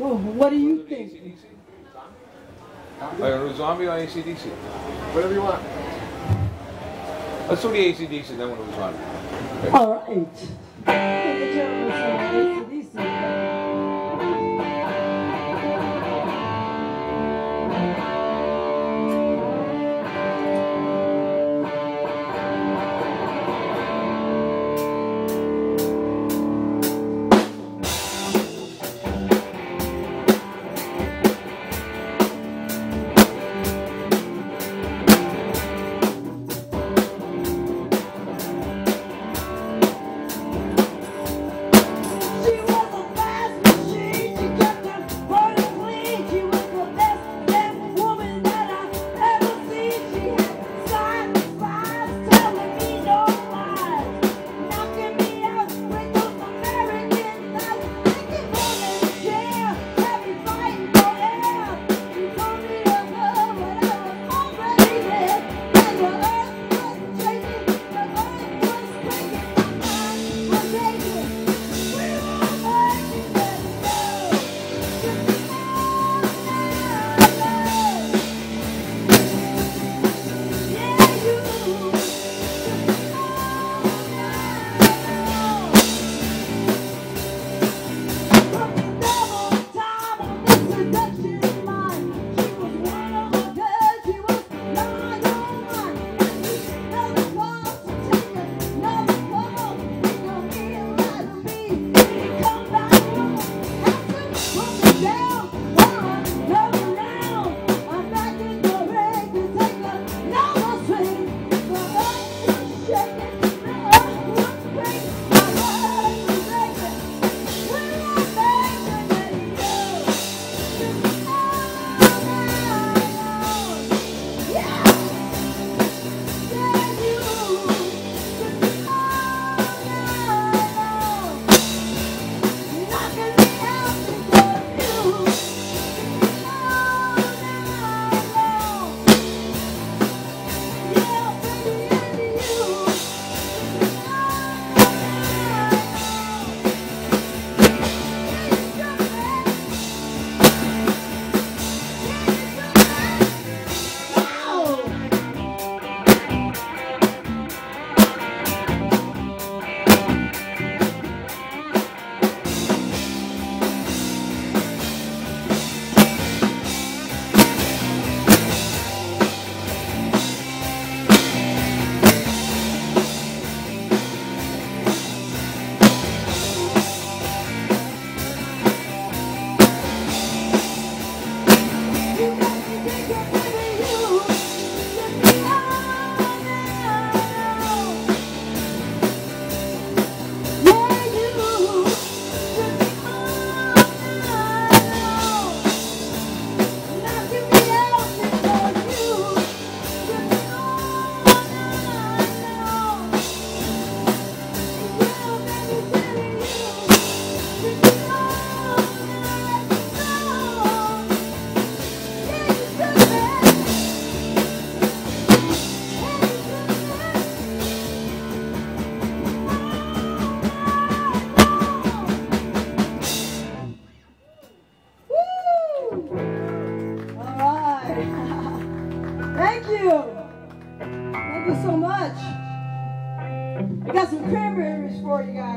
Well, what do you think? Are you gonna do zombie or AC/DC? Whatever you want. Let's do the AC/DC, then we'll do zombie. All right. Thank you, gentlemen. Thank you. Thank you so much. We got some cranberries for you guys.